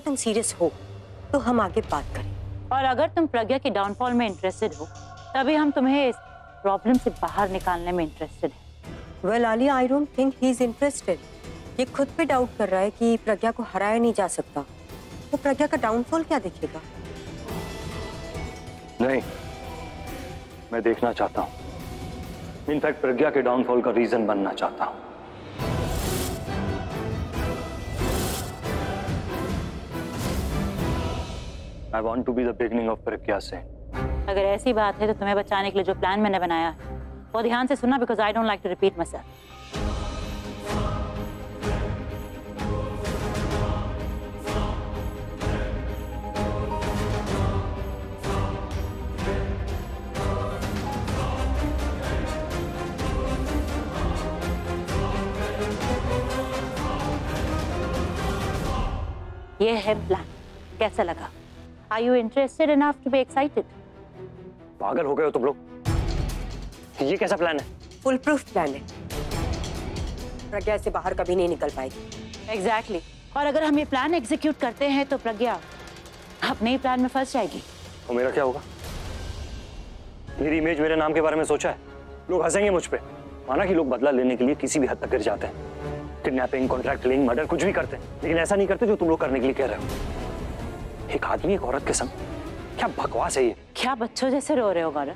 अगर तुम सीरियस हो तो हम आगे बात करें। और अगर तुम प्रज्ञा के डाउनफॉल में इंटरेस्टेड हो तभी हम तुम्हें इस प्रॉब्लम से बाहर निकालने में इंटरेस्टेड हैं। Well Alia I don't think he is interested ये खुद पे डाउट कर रहा है कि प्रज्ञा को हराया नहीं जा सकता। तो प्रज्ञा का डाउनफॉल क्या दिखेगा? नहीं मैं देखना चाहता हूँ। इनफैक्ट प्रज्ञा के डाउनफॉल का रीजन बनना चाहता हूँ। I want to be the beginning of Pragya से अगर ऐसी बात है तो तुम्हें बचाने के लिए जो प्लान मैंने बनाया है, वो ध्यान से सुनना because I don't like to repeat my ये है प्लान कैसा लगा? Are you interested enough to be excited पागल हो गए हो तुम लोग। ये कैसा प्लान है? फुल प्रूफ प्लान है। प्रज्ञा से बाहर कभी नहीं निकल पाएगी। Exactly exactly. और अगर हम ये प्लान एग्जीक्यूट करते हैं तो प्रज्ञा अपने ही प्लान में फंस जाएगी। तो मेरा क्या होगा? मेरी इमेज मेरे नाम के बारे में सोचा है। लोग हंसेंगे मुझ पर माना कि लोग बदला लेने के लिए किसी भी हद तक गिर जाते हैं। किडनैपिंग कॉन्ट्रैक्ट किलिंग मर्डर कुछ भी करते हैं। लेकिन ऐसा नहीं करते जो तुम लोग करने के लिए कह रहे हो। एक आदमी एक औरत के संग क्या बकवास है ये? क्या बच्चों जैसे रो रहे हो गौरव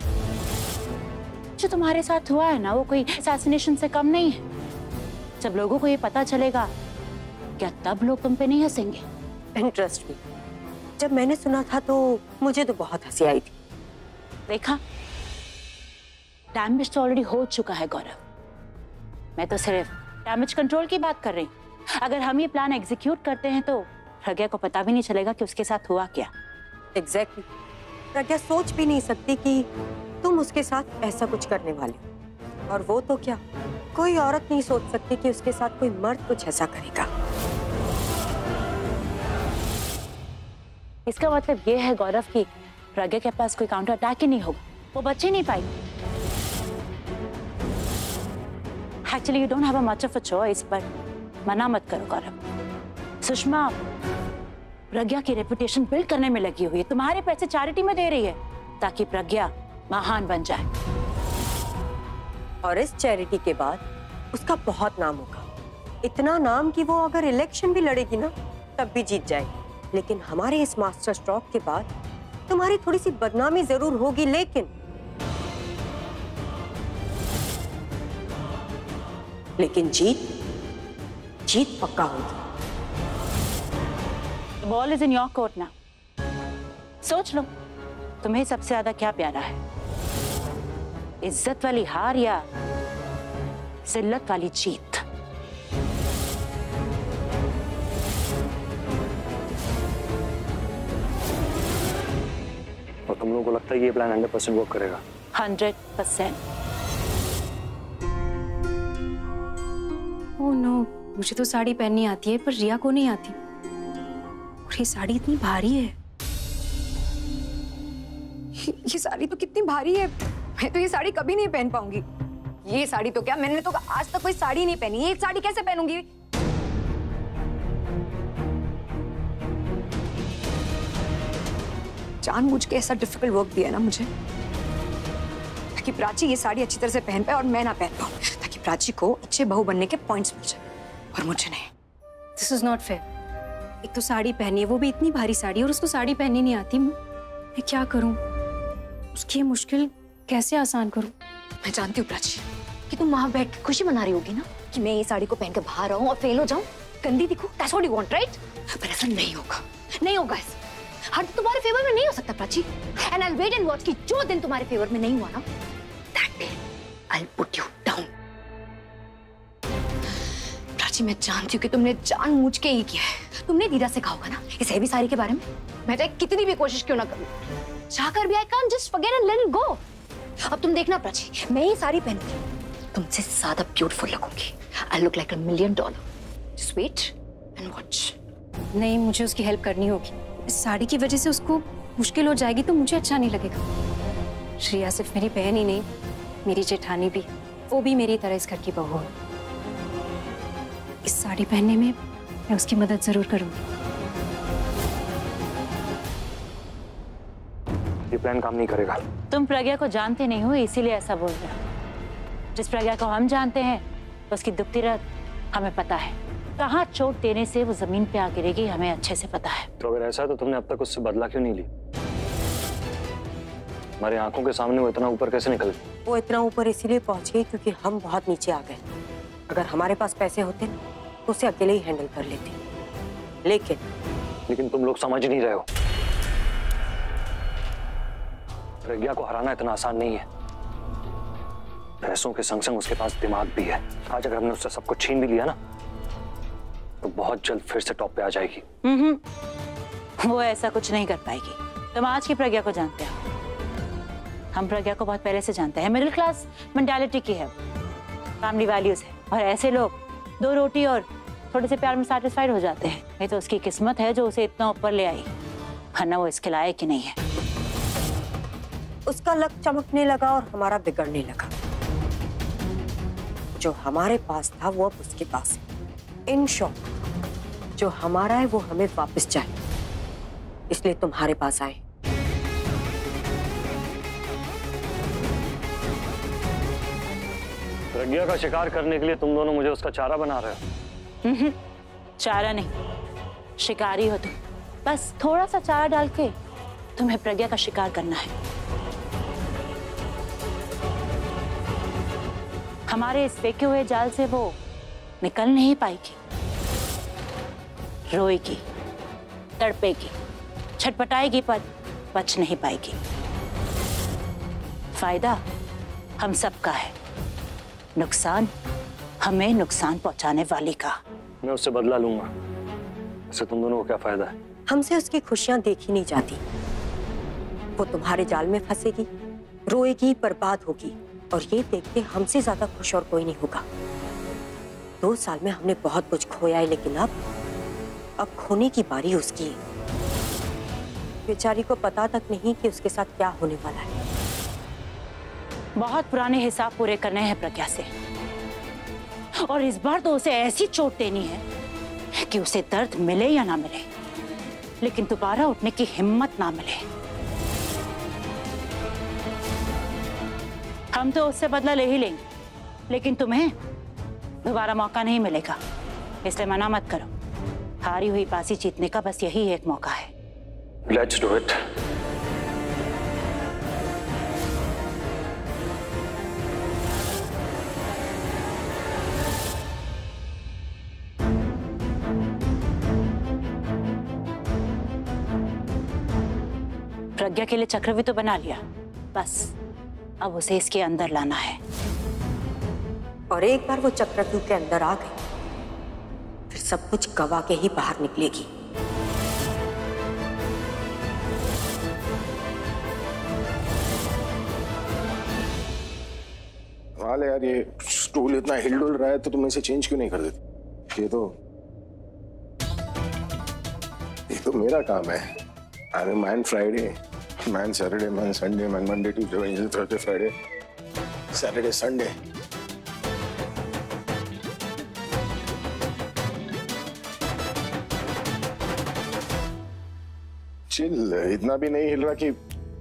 जो तुम्हारे साथ हुआ है ना वो कोई असैसिनेशन से कम नहीं है। जब लोगों को ये पता चलेगा क्या तब लोग तुम पे नहीं हंसेंगे? इंटरेस्ट भी जब मैंने सुना था तो मुझे तो बहुत हँसी आई थी। देखा? डैमेज तो ऑलरेडी हो चुका है गौरव। मैं तो सिर्फ़ डैमेज कंट्रोल की बात कर रही हूँ। अगर हम ये प्लान एग्जीक्यूट करते हैं तो प्रज्ञा को पता भी नहीं चलेगा कि उसके साथ हुआ क्या। Exactly exactly. प्रज्ञा सोच भी नहीं सकती कि तुम उसके साथ ऐसा कुछ करने वाले हो। और वो तो क्या? कोई औरत नहीं सोच सकती कि उसके साथ कोई मर्द कुछ ऐसा करेगा। इसका मतलब ये है गौरव कि प्रज्ञा के पास कोई काउंटर अटैक ही नहीं होगा। वो बच ही नहीं पाएगी। Actually you don't have a much of a choice पर मना मत करो गौरव। सुषमा प्रज्ञा की रेपुटेशन बिल्ड करने में लगी हुई है। तुम्हारे पैसे चैरिटी में दे रही है, ताकि प्रज्ञा महान बन जाए। और इस चैरिटी के बाद उसका बहुत नाम होगा। इतना नाम कि वो अगर इलेक्शन भी लड़ेगी ना, तब भी जीत जाएगी। लेकिन हमारे इस मास्टर स्ट्रोक के बाद तुम्हारी थोड़ी सी बदनामी ज़रूर होगी, लेकिन लेकिन जीत जीत पक्का होगी। Ball is in your court ना सोच लो तुम्हें सबसे ज़्यादा क्या प्यारा है? इज़्ज़त वाली हार या जिल्लत वाली जीत? और तुम लोगों को लगता है ये प्लान हंड्रेड परसेंट वर्क करेगा? हंड्रेड परसेंट ओह नो मुझे तो साड़ी पहननी आती है पर रिया को नहीं आती। और ये साड़ी इतनी भारी है। ये साड़ी तो कितनी भारी है। मैं तो ये साड़ी कभी नहीं पहन पाऊँगी। ये साड़ी तो क्या? मैंने तो आज तक कोई साड़ी नहीं पहनी। ये साड़ी कैसे पहनूँगी? जानबूझ के ऐसा डिफ़िकल्ट वर्क दिया है ना मुझे। ताकि प्राची ये साड़ी अच्छी तरह से पहन पाए और मैं ना पहन पाऊँ। ताकि प्राची को अच्छे बहू बनने के पॉइंट्स मिल जाए। और मुझे नहीं। दिस इज़ नॉट फेयर एक तो साड़ी पहनी है, वो भी इतनी भारी साड़ी और उसको साड़ी पहननी नहीं आती। मैं क्या करूँ? उसकी ये मुश्किल कैसे आसान करूँ? मैं जानती हूँ प्राची, कि तुम वहाँ बैठ के खुशी मना रही होगी ना, कि मैं ये साड़ी को पहन के बाहर आऊँ और फेल हो जाऊँ। गंदी दिखूं that's what you want right पर ऐसा नहीं होगा नहीं होगा ऐसा। हर तुम्हारे फेवर में नहीं हो सकता Prachi. And I will wait and watch कि जो दिन तुम्हारे फेवर में नहीं हुआ ना that day I put you Prachi मैं जानती हूँ कि तुमने जानबूझ के ही किया है। तुमने दीदा से कहा होगा ना इस हैवी साड़ी के बारे में? मैं चाहे कितनी भी कोशिश क्यों ना करूँ? चाहकर भी I can't just forget and let it go अब तुम देखना प्राची, मैं ये साड़ी पहन के तुमसे ज़्यादा beautiful लगूँगी। I look like a million dollar just wait and watch नहीं, मुझे उसकी हेल्प करनी होगी। इस साड़ी की वजह से उसको मुश्किल हो जाएगी तो मुझे अच्छा नहीं लगेगा। श्रेया सिर्फ़ मेरी बहन ही नहीं, मेरी जेठानी भी। वो भी मेरी तरह इस घर की बहू है। इस साड़ी पहनने में मैं उसकी मदद ज़रूर करूँगी। प्लान काम नहीं करेगा। तुम प्रज्ञा को जानते नहीं हो इसीलिए ऐसा बोल रहे जिस प्रज्ञा को हम जानते हैं तो उसकी दुखती रथ हमें पता है। कहाँ चोट देने से वो ज़मीन पे आ गिरेगी हमें अच्छे से पता है। तो अगर ऐसा है तो तुमने अब तक उससे बदला क्यों नहीं ली हमारे आँखों के सामने वो इतना ऊपर कैसे निकल? वो इतना ऊपर इसीलिए पहुँच गई क्योंकि हम बहुत नीचे आ गए। अगर हमारे पास पैसे होते उसे अकेले ही हैंडल कर लेते। लेकिन लेकिन तुम लोग समझ नहीं रहे हो। प्रज्ञा को हराना इतना आसान नहीं है। पैसों के संग संग उसके पास दिमाग भी है। आज अगर हमने उससे सब कुछ छीन भी लिया ना तो बहुत जल्द फिर से टॉप पे आ जाएगी। हम्म वो ऐसा कुछ नहीं कर पाएगी। तुम आज की प्रज्ञा को जानते हो। हम प्रज्ञा को बहुत पहले से जानते हैं। मिडिल क्लास मेंटालिटी की है। फैमिली वैल्यूज़ है। और ऐसे लोग दो रोटी और थोड़े से प्यार में सेटिस्फाइड हो जाते हैं। ये तो उसकी किस्मत है जो उसे इतना ऊपर ले आई। वरना वो इसके लायक ही नहीं है। उसका लक चमकने लगा और हमारा बिगड़ने लगा। जो हमारे पास था वो अब उसके पास है। इन शॉर्ट जो हमारा है वो हमें वापस चाहिए। इसलिए तुम्हारे पास आए। प्रज्ञा का शिकार करने के लिए तुम दोनों मुझे उसका चारा बना रहे हो। चारा नहीं। शिकारी हो तुम। बस थोड़ा सा चारा डाल के तुम्हें प्रज्ञा का शिकार करना है। हमारे इस फेंके हुए जाल से वो निकल नहीं पाएगी। रोएगी, तड़पेगी, छटपटाएगी, पर बच नहीं पाएगी। फ़ायदा हम सबका है। नुकसान हमें नुकसान पहुँचाने वाली का। मैं उससे बदला लूँगा। इससे तुम दोनों को क्या फ़ायदा है? हमसे उसकी खुशियाँ देखी नहीं जाती। वो तुम्हारे जाल में फंसेगी, रोएगी, बर्बाद होगी, और ये देख के हमसे ज़्यादा खुश और कोई नहीं होगा। दो साल में हमने बहुत कुछ खोया है, लेकिन अब अब खोने की बारी उसकी है। बेचारी को पता तक नहीं कि उसके साथ क्या होने वाला है। बहुत पुराने हिसाब पूरे करने हैं प्रज्ञा से। और इस बार तो उसे ऐसी चोट देनी है कि उसे दर्द मिले या ना मिले। लेकिन दोबारा उठने की हिम्मत ना मिले। हम तो उससे बदला ले ही लेंगे, लेकिन तुम्हें दोबारा मौका नहीं मिलेगा। इसलिए मना मत करो। हारी हुई बाजी जीतने का बस यही एक मौका है। लेट्स डू इट प्रज्ञा के लिए चक्रव्यूह तो बना लिया। बस अब उसे इसके अंदर लाना है। और एक बार वो चक्रव्यूह के अंदर आ गई फिर सब कुछ गवा के ही बाहर निकलेगी। हाल यार ये स्टूल इतना हिलडुल रहा है तो तुम इसे चेंज क्यों नहीं कर देते? ये तो ये तो मेरा काम है। I am man Friday man Saturday man Sunday man Monday Tuesday Wednesday Thursday Friday Saturday Sunday chill इतना भी नहीं हिल रहा कि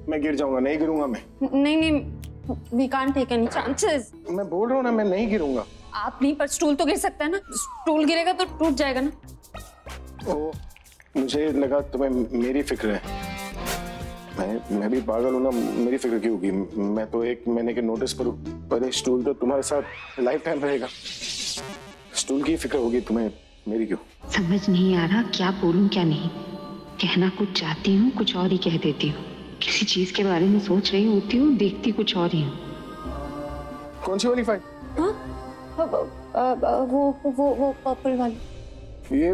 मैं गिर जाऊँगा नहीं गिरूँगा मैं। नहीं नहीं we can't take any chances मैं बोल रहा हूँ ना मैं नहीं गिरूँगा। आप नहीं पर स्टूल तो गिर सकता है ना। स्टूल गिरेगा तो टूट जाएगा ना। ओ, मुझे लगा तुम्हें मेरी फ़िक्र है। मैं मैं भी पागल हूँ ना मेरी फ़िक्र क्यों होगी? मैं तो एक महीने के नोटिस पर पर ये स्टूल तो तुम्हारे साथ लाइफ टाइम रहेगा। स्टूल की फ़िक्र होगी तुम्हें मेरी क्यों? समझ नहीं आ रहा क्या बोलूँ क्या नहीं। कहना कुछ चाहती हूँ कुछ और ही कह देती हूँ। किसी चीज़ के बारे में सोच रही होती हूँ देखती कुछ और ही हूँ। कौन सी वाली फ़ाइल वो वो वो पर्पल वाली। ये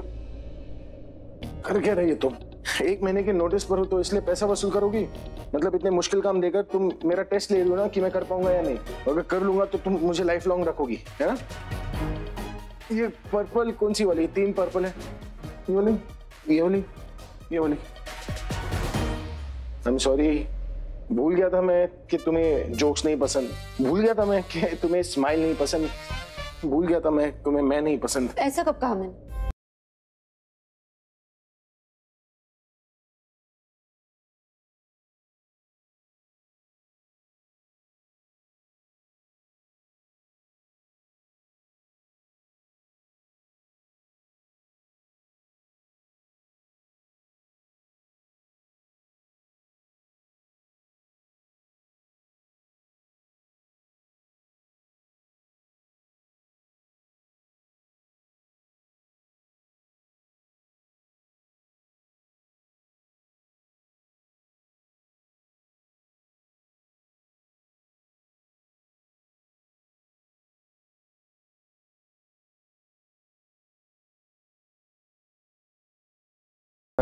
कर क्या रही है तुम? एक महीने के नोटिस पर हो तो इसलिए पैसा वसूल करोगी? मतलब इतने मुश्किल काम देकर तुम मेरा टेस्ट ले हो ना कि मैं कर पाऊँगा या नहीं। अगर कर लूँगा तो तुम मुझे लाइफ लॉन्ग रखोगी, है ना? ये पर्पल कौन सी वाली? तीन पर्पल है। ये वाली ये वाली ये वाली। आई एम सॉरी भूल गया था मैं कि तुम्हें जोक्स नहीं पसंद। भूल गया था मैं कि तुम्हें स्माइल नहीं पसंद। भूल गया था मैं, तुम्हें मैं नहीं पसंद। ऐसा कब कहा मैंने?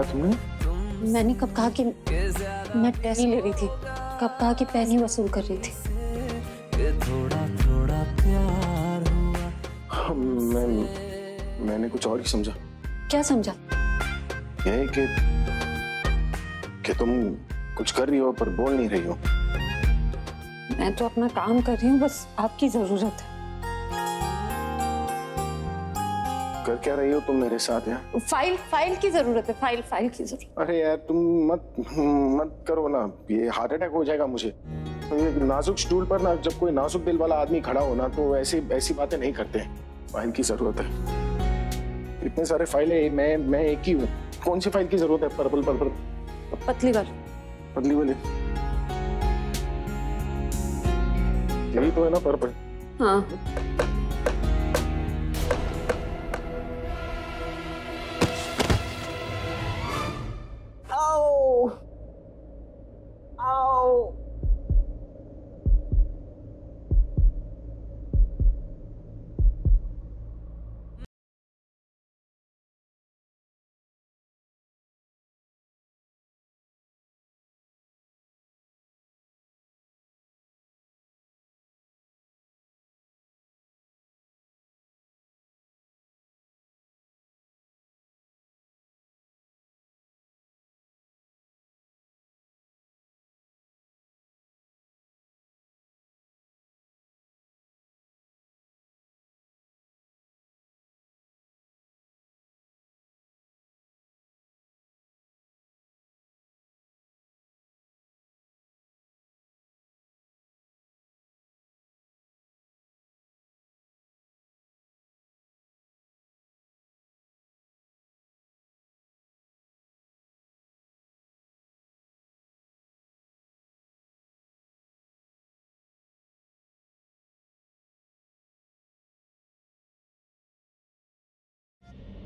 तुमने? मैंने कब कहा कि मैं टेस्ट ले रही थी? कब कहा कि पैनी वसूल कर रही थी? हाँ, मैं मैंने कुछ और ही समझा। क्या समझा? यह कि कि तुम कुछ कर रही हो पर बोल नहीं रही हो। मैं तो अपना काम कर रही हूँ बस आपकी ज़रूरत है। कर क्या रही हो तुम मेरे साथ यार? फ़ाइल फ़ाइल की ज़रूरत है फ़ाइल फ़ाइल की ज़रूरत। अरे यार तुम मत मत करो ना ये हार्ट अटैक हो जाएगा मुझे। ये नाजुक स्टूल पर ना जब कोई नाजुक दिल वाला आदमी खड़ा हो ना तो ऐसी ऐसी बातें नहीं करते। फ़ाइल की ज़रूरत है। इतने सारे फ़ाइल है मैं मैं एक ही हूँ। कौन सी फ़ाइल की ज़रूरत है? Purple purple. पतली वाली। पतली वाली? यही तो है ना पर्पल। हाँ।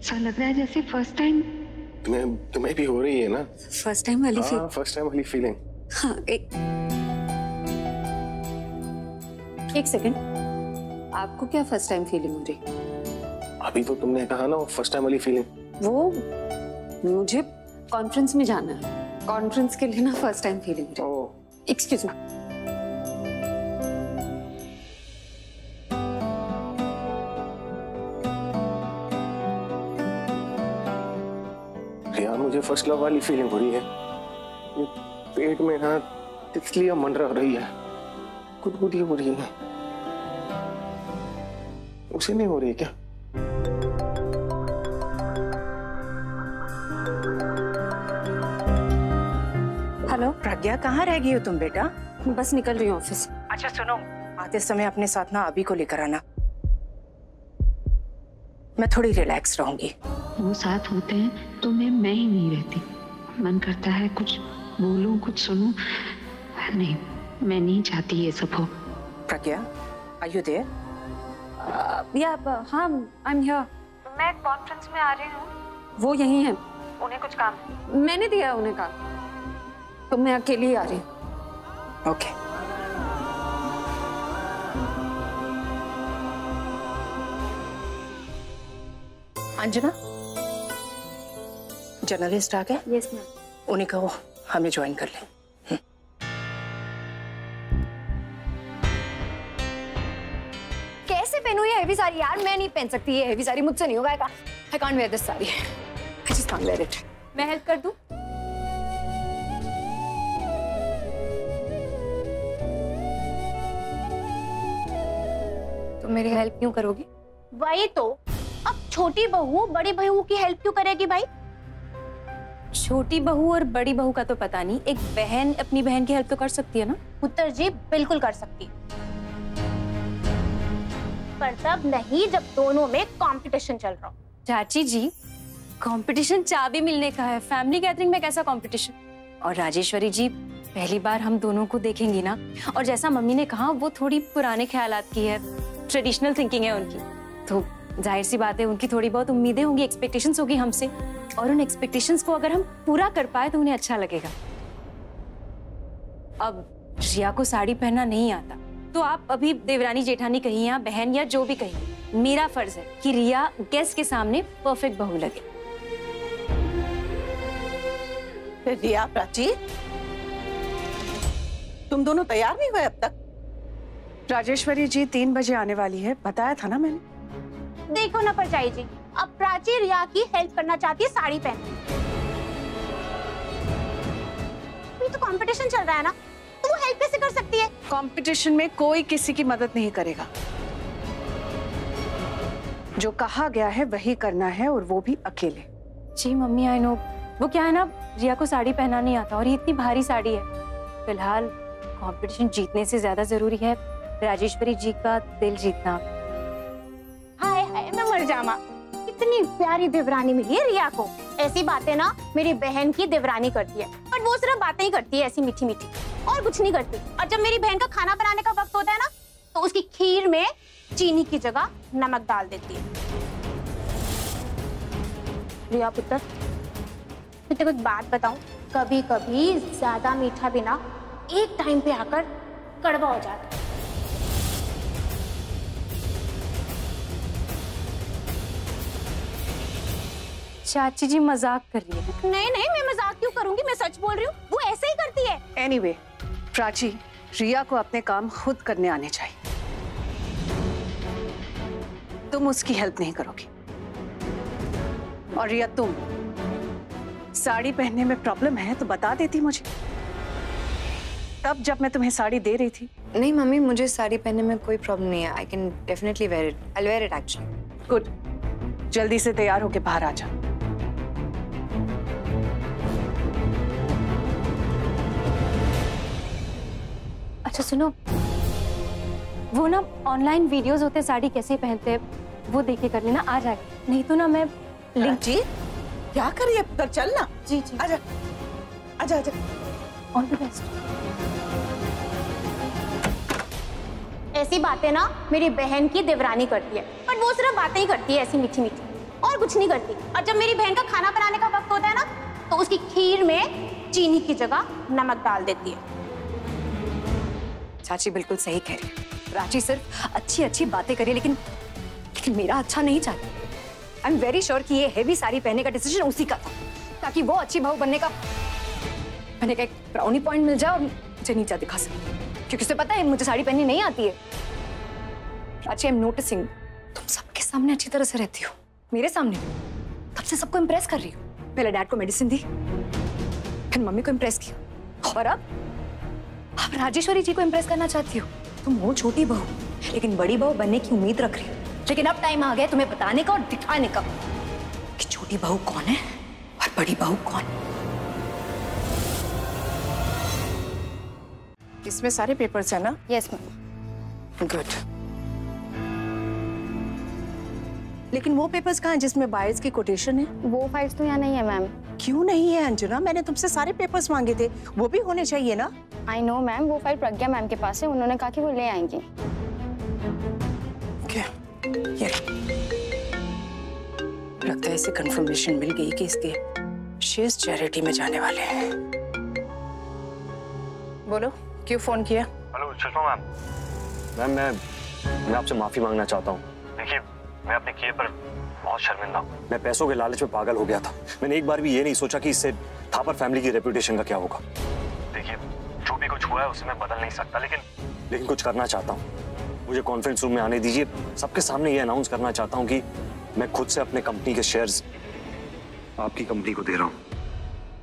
ऐसा लग रहा है जैसे फ़र्स्ट टाइम तुम्हें तुम्हें भी हो रही है ना? फ़र्स्ट टाइम वाली हाँ फ़र्स्ट टाइम वाली फीलिंग हाँ एक एक सेकंड आपको क्या फ़र्स्ट टाइम फीलिंग हो रही? अभी तो तुमने कहा ना फ़र्स्ट टाइम वाली फीलिंग वो मुझे कॉन्फ्रेंस में जाना है। कॉन्फ्रेंस के लिए ना first time feeling excuse me मुझे फ़र्स्ट लव वाली फीलिंग हो रही है। ये पेट में ना तितलियाँ मंडरा रही है। गुदगुदी हो रही है। उसे नहीं हो रही है क्या? हेलो प्रज्ञा कहाँ रह गई हो तुम बेटा? बस निकल रही हूँ ऑफ़िस अच्छा सुनो। आते समय अपने साथ ना अभी को लेकर आना। मैं थोड़ी रिलैक्स रहूँगी। वो साथ होते हैं तो मैं मैं ही नहीं रहती। मन करता है कुछ बोलूँ कुछ सुनूं। नहीं मैं नहीं चाहती ये सब हो। प्रज्ञा आर यू देयर या हाँ आई एम हियर मैं कॉन्फ्रेंस में आ रही हूँ। वो यही है। उन्हें कुछ काम है। मैंने दिया उन्हें काम। तो मैं अकेली ही आ रही हूँ। ओके अंजना? जर्नलिस्ट आ गए? यस मैम उन्हें कहो हमें ज्वाइन कर लें कैसे पहनूं ये हेवी साड़ी? यार मैं नहीं पहन सकती ये हेवी साड़ी मुझसे नहीं होगा I can't wear this sari. I just can't wear it मैं हेल्प कर दूँ? तुम मेरी हेल्प क्यों करोगी? वही तो। अब छोटी बहू बड़ी बहू की हेल्प क्यों करेगी भाई? छोटी बहू और बड़ी बहू का तो पता नहीं एक बहन अपनी बहन की हेल्प तो कर सकती है ना? उत्तर जी बिल्कुल कर सकती पर तब नहीं जब दोनों में कंपटीशन चल रहा हो। चाची जी कंपटीशन चाबी मिलने का है। फैमिली गैदरिंग में कैसा कंपटीशन और राजेश्वरी जी पहली बार हम दोनों को देखेंगी ना? और जैसा मम्मी ने कहा वो थोड़ी पुराने ख्याल की है। ट्रेडिशनल थिंकिंग है उनकी। तो ज़ाहिर सी बात है उनकी थोड़ी बहुत उम्मीदें होंगी एक्सपेक्टेशंस होगी हमसे। और उन एक्सपेक्टेशंस को अगर हम पूरा कर पाए तो उन्हें अच्छा लगेगा। अब रिया को साड़ी पहनना नहीं आता। तो आप अभी देवरानी जेठानी कही या बहन या जो भी कही मेरा फ़र्ज़ है कि रिया गेस्ट के सामने परफेक्ट बहू लगे। रिया प्राची? तुम दोनों तैयार नहीं हुए अब तक? राजेश्वरी जी तीन बजे आने वाली है। बताया था ना मैंने? देखो ना परजाई जी। अब प्राची रिया की हेल्प करना चाहती है साड़ी पहनने। तो कंपटीशन चल रहा है ना? तो वो हेल्प कैसे कर सकती है? कंपटीशन में कोई किसी की मदद नहीं करेगा। जो कहा गया है वही करना है और वो भी अकेले। जी मम्मी आई नो वो क्या है ना रिया को साड़ी पहना नहीं आता और ये इतनी भारी साड़ी है। फ़िलहाल कंपटीशन जीतने से ज़्यादा ज़रूरी है। राजेश्वरी जी का दिल जीतना। हाय हाय मैं मर जामा इतनी प्यारी देवरानी मिली है रिया को। ऐसी बातें ना मेरी बहन की देवरानी करती है। बट वो सिर्फ़ बातें ही करती है ऐसी मीठी मीठी। और कुछ नहीं करती। और जब मेरी बहन का खाना बनाने का वक्त होता है ना तो उसकी खीर में चीनी की जगह नमक डाल देती है। रिया पुत्र, मैं तेरे एक बात बताऊँ। कभी कभी ज़्यादा मीठा बिना एक टाइम पे आकर कड़वा हो जाता है। चाची जी मज़ाक कर रही है। नहीं नहीं मैं मज़ाक क्यों करूँगी? मैं सच बोल रही हूँ। वो ऐसे ही करती है। एनीवे प्राची रिया को अपने काम खुद करने आने चाहिए। तुम उसकी हेल्प नहीं करोगी। और रिया तुम साड़ी पहनने में प्रॉब्लम है तो बता देती मुझे। तब जब मैं तुम्हें साड़ी दे रही थी। नहीं मम्मी मुझे साड़ी पहनने में कोई प्रॉब्लम नहीं है। I can definitely wear it I wear it actually good जल्दी से तैयार होके बाहर आ जा। अच्छा सुनो। वो ना ऑनलाइन वीडियोस होते हैं साड़ी कैसे पहनते वो देख के कर लेना आ जाएगा नहीं तो ना मैं लिंक जी क्या कर रही है? चल ना। जी जी। आजा आजा आजा ऑल द बेस्ट ऐसी बातें ना मेरी बहन की देवरानी करती है बट वो सिर्फ़ बातें ही करती है ऐसी मीठी मीठी। और कुछ नहीं करती। और जब मेरी बहन का खाना बनाने का वक्त होता है ना तो उसकी खीर में चीनी की जगह नमक डाल देती है। चाची बिल्कुल सही कह रही प्राची सिर्फ़ अच्छी अच्छी बातें करी लेकिन लेकिन मेरा अच्छा नहीं चाहती। आई एम वेरी श्योर कि ये हैवी साड़ी पहनने का डिसीज़न उसी का था, ताकि वो अच्छी बहू बनने का बनने का एक ब्राउनी पॉइंट मिल जाए और मुझे नीचा दिखा सके। क्योंकि उसे पता है, मुझे साड़ी पहननी नहीं आती है। प्राची आई एम नोटिसिंग तुम सबके सामने अच्छी तरह से रहती हो, मेरे सामने। तब से सबको इम्प्रेस कर रही हो। पहले डैड को मेडिसिन दी, फिर मम्मी को इम्प्रेस किया। और अब? आप राजेश्वरी जी को इम्प्रेस करना चाहती हो तुम हो छोटी बहू लेकिन बड़ी बहू बनने की उम्मीद रख रही हो। लेकिन अब टाइम आ गया तुम्हें बताने का और दिखाने का कि छोटी बहू कौन है और बड़ी बहू कौन। इसमें सारे पेपर्स है ना? यस मैम गुड लेकिन वो पेपर्स कहाँ हैं जिसमें बायर्स की कोटेशन है? वो फाइल्स तो यहाँ नहीं है मैम क्यों नहीं है अंजना? मैंने तुमसे सारे पेपर्स मांगे थे। वो भी होने चाहिए ना? आई नो मैम वो फ़ाइल प्रज्ञा मैम के पास है। उन्होंने कहा कि वो ले आएँगी। क्या? ये लगता है इसे कंफर्मेशन मिल गई कि इसके शेयर्स चैरिटी में जाने वाले हैं। बोलो क्यों फ़ोन किया? हेलो सुषमा मैम मैम मैं मैं आपसे माफ़ी मांगना चाहता हूँ। देखिए मैं अपने किए पर बहुत शर्मिंदा हूँ। मैं पैसों के लालच में पागल हो गया था। मैंने एक बार भी ये नहीं सोचा कि इससे थापर फैमिली की रेपुटेशन का क्या होगा। देखिए जो भी कुछ हुआ है उसे मैं बदल नहीं सकता लेकिन लेकिन कुछ करना चाहता हूँ। मुझे कॉन्फ्रेंस रूम में आने दीजिए। सबके सामने ये अनाउंस करना चाहता हूँ कि मैं खुद से अपने कंपनी के शेयर्स आपकी कंपनी को दे रहा हूँ।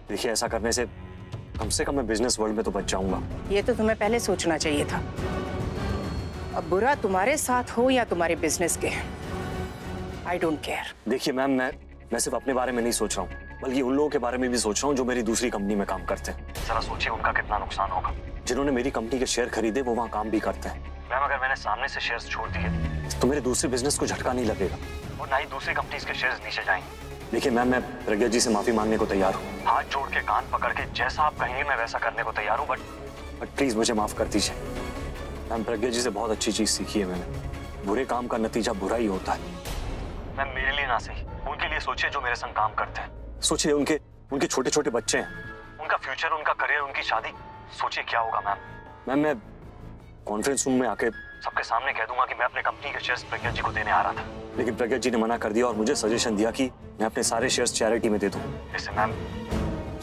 देखिए ऐसा करने से कम से कम मैं बिज़नेस वर्ल्ड में तो बच जाऊँगा। ये तो तुम्हें पहले सोचना चाहिए था। अब बुरा तुम्हारे साथ हो या तुम्हारे बिज़नेस के आई डोंट केयर देखिए मैम, मैं मैं सिर्फ़ अपने बारे में नहीं सोच रहा हूँ, बल्कि उन लोगों के बारे में भी सोच रहा हूँ जो मेरी दूसरी कंपनी में काम करते हैं। जरा सोचिए उनका कितना नुकसान होगा। जिन्होंने मेरी कंपनी के शेयर खरीदे, वो वहाँ काम भी करते हैं। मैम, अगर मैंने सामने से शेयर्स छोड़ दिए तो मेरे दूसरे बिज़नेस को झटका नहीं लगेगा। और ना ही दूसरी कंपनीज़ के शेयर्स नीचे जाएँगे। देखिए मैम, मैं प्रज्ञा जी से माफ़ी मांगने को तैयार हूँ। हाथ जोड़ के कान पकड़ के, जैसा आप कहेंगे, मैं वैसा करने को तैयार हूँ बट बट प्लीज़ मुझे माफ़ कर दीजिए। मैम, प्रज्ञा जी से बहुत अच्छी चीज़ सीखी है मैंने। बुरे काम का नतीजा बुरा ही होता है। मैम मेरे लिए ना सही उनके लिए सोचिए जो मेरे संग काम करते हैं। सोचिए उनके उनके छोटे छोटे बच्चे हैं। उनका फ्यूचर उनका करियर उनकी शादी। सोचिए क्या होगा मैम मैम मैं कॉन्फ्रेंस रूम में आके सबके सामने कह दूँगा कि मैं अपने कंपनी के शेयर्स प्रज्ञा जी को देने आ रहा था। लेकिन प्रज्ञा जी ने मना कर दिया और मुझे सजेशन दिया कि मैं अपने सारे शेयर्स चैरिटी में दे दूँ। इससे मैम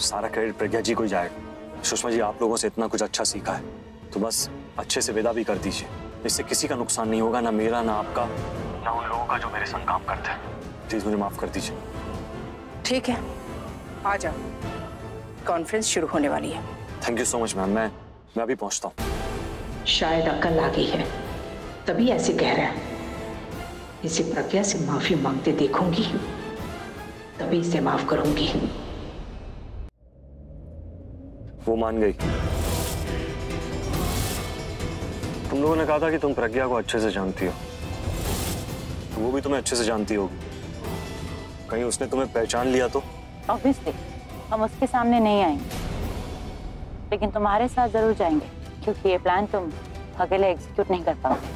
सारा क्रेडिट प्रज्ञा जी को ही जाएगा सुषमा जी आप लोगों से इतना कुछ अच्छा सीखा है। तो बस अच्छे से विदा भी कर दीजिए। इससे किसी का नुकसान नहीं होगा ना मेरा ना आपका। ना उन लोगों का जो मेरे संग काम करते हैं। प्लीज़ मुझे माफ़ कर दीजिए। ठीक है। आ जाओ। कॉन्फ्रेंस शुरू होने वाली है। Thank you so much ma'am मैं मैं अभी पहुँचता हूँ। शायद अकल आ गई है। तभी ऐसे कह रहा है। इसे प्रज्ञा से माफ़ी मांगते देखूँगी। तभी इसे माफ़ करूँगी। वो मान गई। तुम लोगों ने कहा था कि तुम प्रज्ञा को अच्छे से जानती हो। वो भी तुम्हें अच्छे से जानती होगी। कहीं उसने तुम्हें पहचान लिया तो? ऑब्वियसली हम उसके सामने नहीं आएँगे। लेकिन तुम्हारे साथ ज़रूर जाएँगे, क्योंकि ये प्लान तुम अकेले एग्जीक्यूट नहीं कर पाओगे।